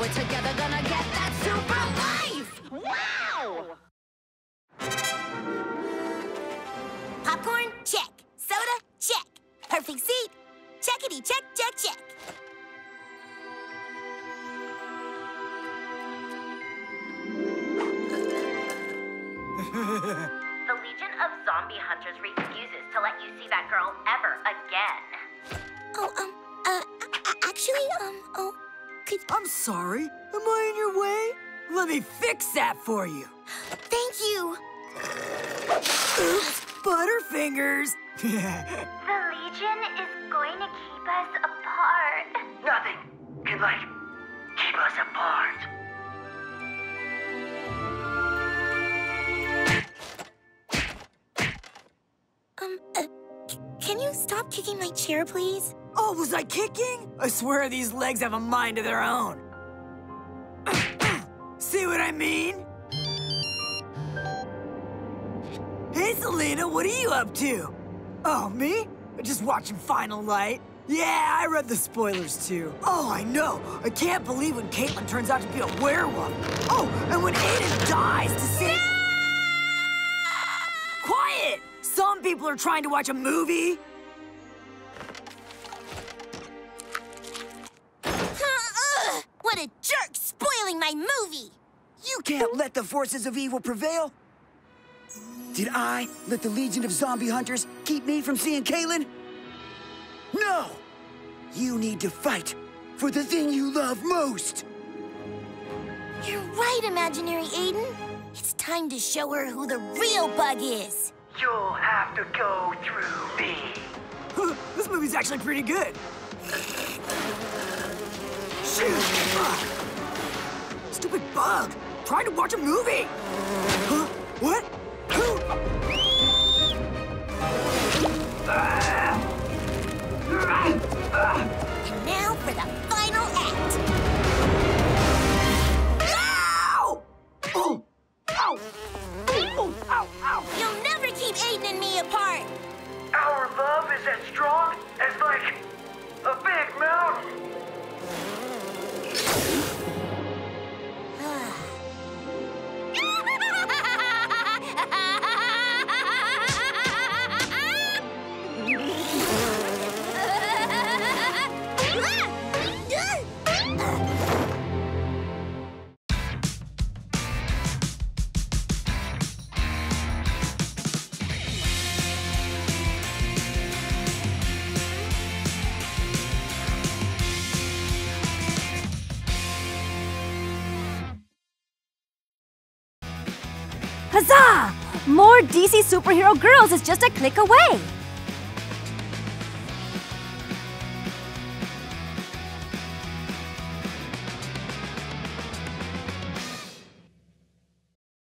we're together, gonna get that super life! Wow! Popcorn? Check. Soda? Check. Perfect seat? Checkity check, check, check. The Legion of Zombie Hunters refuses to let you see that girl ever again. Oh, um, could. I'm sorry. Am I in your way? Let me fix that for you. Thank you. Oops, Butterfingers. The Legion is going to keep us apart. Nothing can, like, keep us apart. Um, uh, c- can you stop kicking my chair, please? oh, was I kicking? I swear these legs have a mind of their own. See what I mean? Hey, Selena, what are you up to? Oh, me? Just watching Final Light. Yeah, I read the spoilers too. Oh, I know. I can't believe when Caitlin turns out to be a werewolf. Oh, and when Aiden people are trying to watch a movie. What a jerk spoiling my movie! You can't let the forces of evil prevail. Did I let the Legion of Zombie Hunters keep me from seeing Kaylin? No! You need to fight for the thing you love most. You're right, imaginary Aiden. It's time to show her who the real bug is. You'll have to go through me. Huh, this movie's actually pretty good. Shoot! Fuck. Stupid bug! Trying to watch a movie! Huh? What? Who? And now for the apart. Our love is as strong as, like, a big mountain. Huzzah! More DC superhero girls is just a click away.